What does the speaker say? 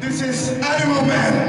This is Animal Man.